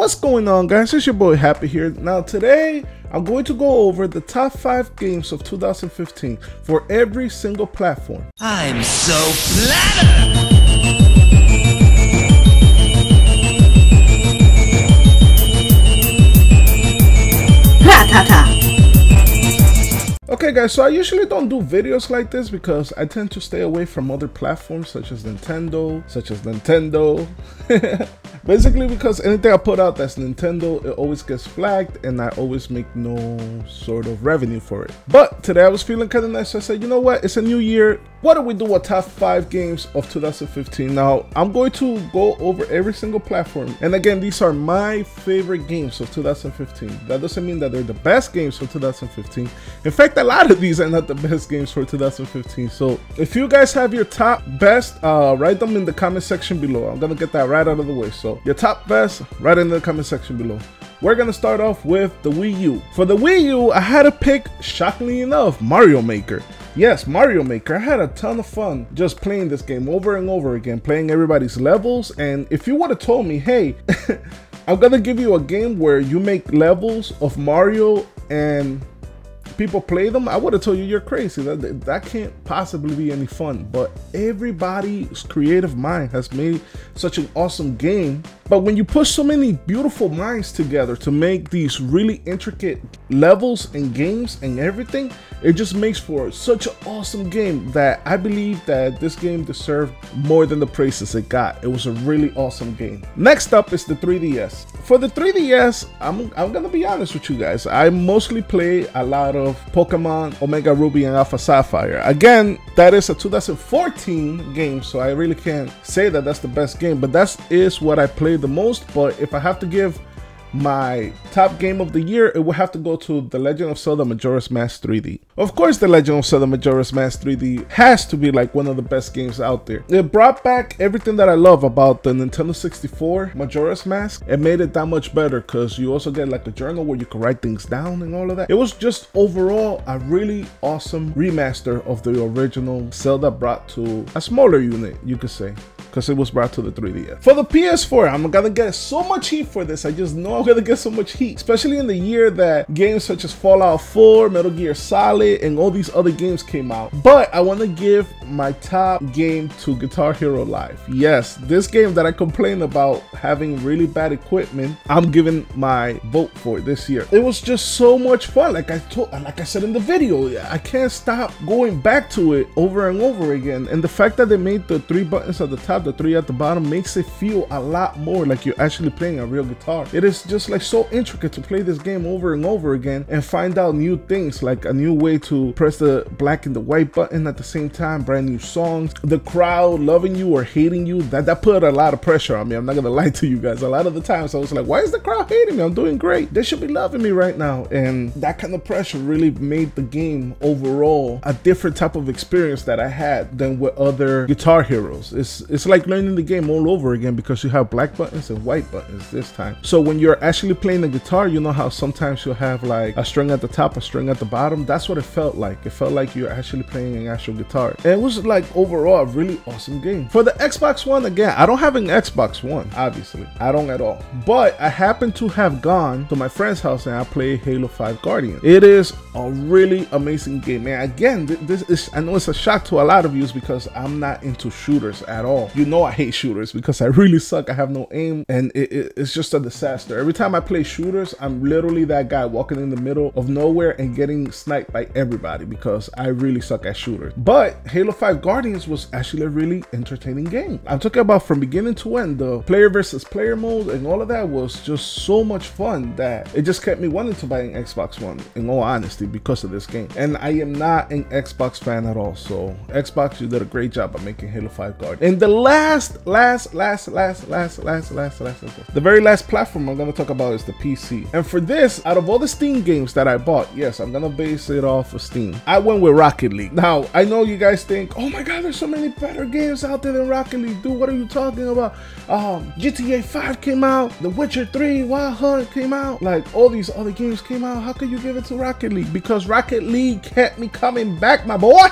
what's going on guys? It's your boy Happy here. Now today, I'm going to go over the top 5 games of 2015 for every single platform. I'm so flattered! Okay guys, so I usually don't do videos like this because I tend to stay away from other platforms such as Nintendo, such as Nintendo. Basically because anything I put out that's Nintendo, it always gets flagged and I always make no sort of revenue for it. But today I was feeling kind of nice, so I said, you know what, it's a new year. What do we do with top 5 games of 2015? Now, I'm going to go over every single platform. And again, these are my favorite games of 2015. That doesn't mean that they're the best games for 2015. In fact, a lot of these are not the best games for 2015. So if you guys have your top best, uh, write them in the comment section below. I'm gonna get that right out of the way. So your top best, right in the comment section below. We're gonna start off with the Wii U. For the Wii U, I had to pick, shockingly enough, Mario Maker. Yes, Mario Maker. I had a ton of fun just playing this game over and over again, playing everybody's levels. And if you would have told me, hey, I'm gonna give you a game where you make levels of Mario and people play them, I would have told you you're crazy. That that can't possibly be any fun. But everybody's creative mind has made such an awesome game. But when you put so many beautiful minds together to make these really intricate levels and games and everything, it just makes for such an awesome game that I believe that this game deserved more than the praises it got. It was a really awesome game. Next up is the 3DS. For the 3DS, I'm, I'm gonna be honest with you guys. I mostly play a lot of Pokemon Omega Ruby and Alpha Sapphire. Again, that is a 2014 game, so I really can't say that that's the best game, but that is what I play the most. But if I have to give my top game of the year, it would have to go to The Legend of Zelda Majora's Mask 3D. Of course, The Legend of Zelda Majora's Mask 3D has to be like one of the best games out there. It brought back everything that I love about the Nintendo 64 Majora's Mask. It made it that much better because you also get like a journal where you can write things down and all of that. It was just overall a really awesome remaster of the original Zelda brought to a smaller unit, you could say because it was brought to the 3DS. For the PS4, I'm gonna get so much heat for this. I just know I'm gonna get so much heat, especially in the year that games such as Fallout 4, Metal Gear Solid, and all these other games came out. But I wanna give my top game to Guitar Hero Live. Yes, this game that I complained about having really bad equipment, I'm giving my vote for it this year. It was just so much fun. Like I told, like I said in the video, I can't stop going back to it over and over again. And the fact that they made the three buttons at the top the three at the bottom makes it feel a lot more like you're actually playing a real guitar. It is just like so intricate to play this game over and over again and find out new things like a new way to press the black and the white button at the same time, brand new songs, the crowd loving you or hating you. That that put a lot of pressure on me. I'm not gonna lie to you guys. A lot of the times I was like, why is the crowd hating me? I'm doing great. They should be loving me right now. And that kind of pressure really made the game overall a different type of experience that I had than with other guitar heroes. It's it's like learning the game all over again because you have black buttons and white buttons this time. So when you're actually playing the guitar, you know how sometimes you'll have like a string at the top, a string at the bottom. That's what it felt like. It felt like you're actually playing an actual guitar. And it was like overall a really awesome game. For the Xbox One, again, I don't have an Xbox One, obviously. I don't at all. But I happen to have gone to my friend's house and I played Halo 5 Guardian. It is a really amazing game. Man, again, this is I know it's a shock to a lot of you because I'm not into shooters at all. You know I hate shooters because I really suck. I have no aim and it, it, it's just a disaster. Every time I play shooters, I'm literally that guy walking in the middle of nowhere and getting sniped by everybody because I really suck at shooters. But Halo 5 Guardians was actually a really entertaining game. I'm talking about from beginning to end, the player versus player mode and all of that was just so much fun that it just kept me wanting to buy an Xbox One in all honesty because of this game. And I am not an Xbox fan at all. So Xbox, you did a great job of making Halo 5 Guardians. And the last, last, last, last, last, last, last, last, last, the very last platform I'm gonna talk about is the PC. And for this, out of all the Steam games that I bought, yes, I'm gonna base it off of Steam. I went with Rocket League. Now, I know you guys think, oh my god, there's so many better games out there than Rocket League. Dude, what are you talking about? Um, GTA 5 came out, The Witcher 3, Wild Hunt came out, like all these other games came out. How could you give it to Rocket League? Because Rocket League kept me coming back, my boy.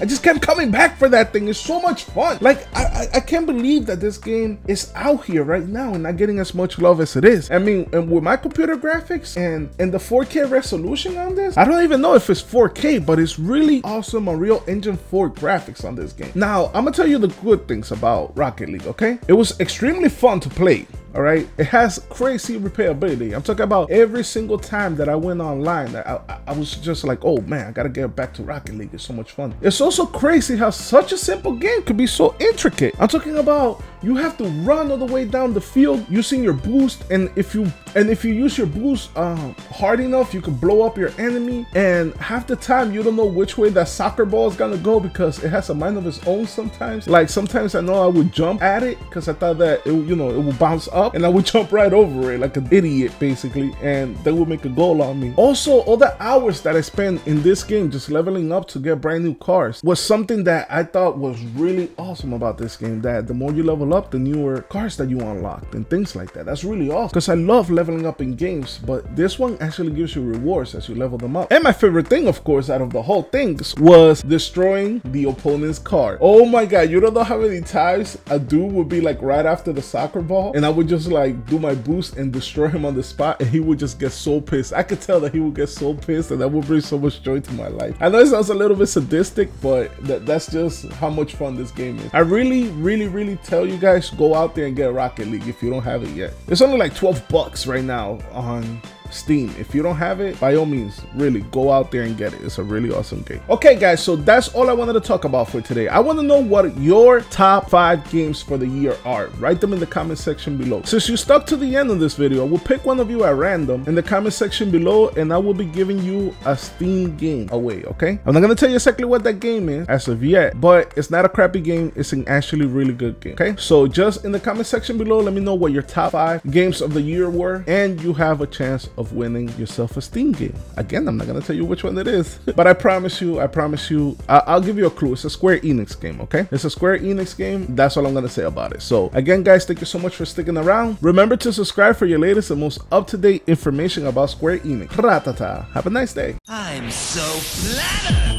I just kept coming back for that thing. It's so much fun. Like I, I, I can't believe that this game is out here right now and not getting as much love as it is. I mean, and with my computer graphics and and the 4K resolution on this, I don't even know if it's 4K, but it's really awesome Unreal Engine 4 graphics on this game. Now, I'm gonna tell you the good things about Rocket League, okay? It was extremely fun to play all right? It has crazy replayability i'm talking about every single time that i went online I, I, I, was just like oh man i gotta get back to rocket league. It's so much fun. It's also crazy how such a simple game could be so intricate. I'm talking about you have to run all the way down the field using your boost and if you and if you use your boost uh, hard enough you can blow up your enemy and half the time you don't know which way that soccer ball is gonna go because it has a mind of its own sometimes like sometimes i know i would jump at it because i thought that it you know it would bounce up and I would jump right over it like an idiot basically and they would make a goal on me. Also, all the hours that I spent in this game just leveling up to get brand new cars was something that I thought was really awesome about this game that the more you level up, the newer cars that you unlocked and things like that. That's really awesome because I love leveling up in games, but this one actually gives you rewards as you level them up. And my favorite thing, of course, out of the whole thing was destroying the opponent's car. Oh my god, you don't know how many times a dude would be like right after the soccer ball and I would just like do my boost and destroy him on the spot and he would just get so pissed. I could tell that he would get so pissed and that would bring so much joy to my life. I know it sounds a little bit sadistic, but that, that's just how much fun this game is. I really, really, really tell you guys, go out there and get Rocket League if you don't have it yet. It's only like 12 bucks right now on Steam. If you don't have it, by all means, really go out there and get it. It's a really awesome game. Okay, guys, so that's all I wanted to talk about for today. I want to know what your top five games for the year are. Write them in the comment section below. Since you stuck to the end of this video, we'll pick one of you at random in the comment section below and I will be giving you a Steam game away, okay? I'm not going to tell you exactly what that game is as of yet, but it's not a crappy game. It's an actually really good game, okay? So just in the comment section below, let me know what your top five games of the year were and you have a chance of winning yourself a Steam game. Again, I'm not gonna tell you which one it is, but I promise you, I promise you, I I'll give you a clue. It's a Square Enix game, okay? It's a Square Enix game. That's all I'm gonna say about it. So again, guys, thank you so much for sticking around. Remember to subscribe for your latest and most up-to-date information about Square Enix. Rattata. Have a nice day. I'm so flattered.